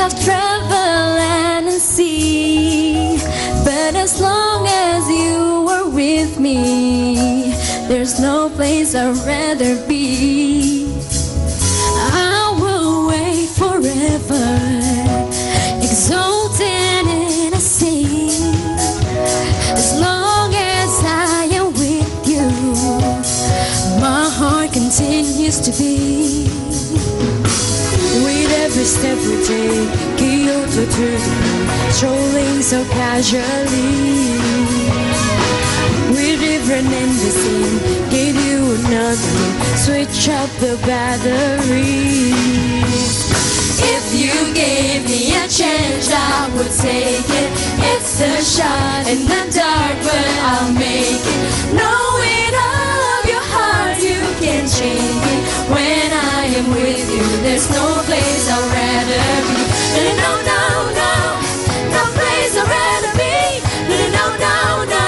have traveled and seen, but as long as you are with me, there's no place I'd rather be. I will wait forever, exulting in a sea As long as I am with you, my heart continues to beat. Step we take, the moon, strolling so casually. We're different in the scene, give you another switch up the battery. If you gave me a chance, I would take it. It's a shot in the dark, but I'll make it. Knowing all of your heart, you can change it. When I am with you, there's no place I'd rather be. No, no, no, no, place I'd rather be. No, no, no,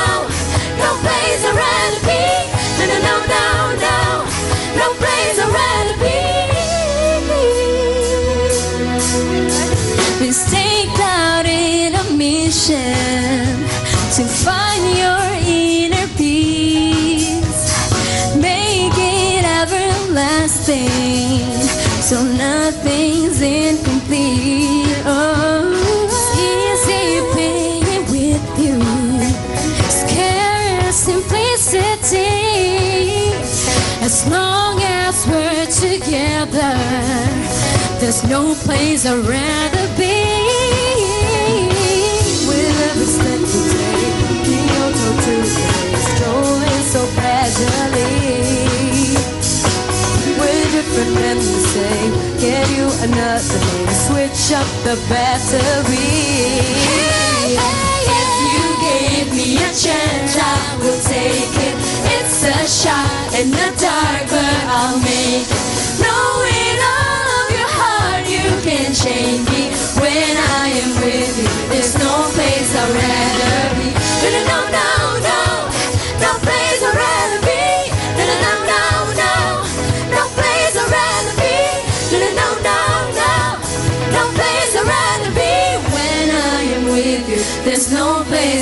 no, place I'd rather be. No, no, no, no, no, place I'd rather be. Been staked out in a mission to find your inner peace, make it everlasting, so nothing's incomplete. Oh, it's easy being with you, scarce simplicity. As long as we're together, there's no place I'd rather be. Another name, switch up the battery. Hey, If you gave me a chance, I will take it. It's a shot in the dark, but I'll make it. Knowing all of your heart, you can change me. When I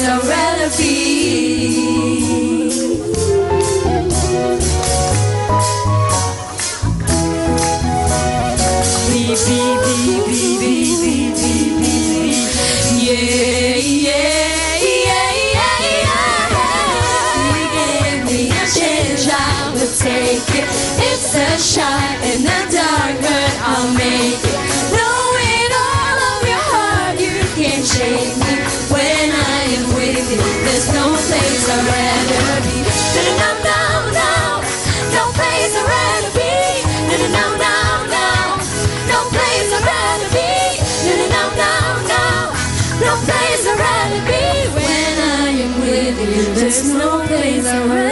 so ready. There's no place around.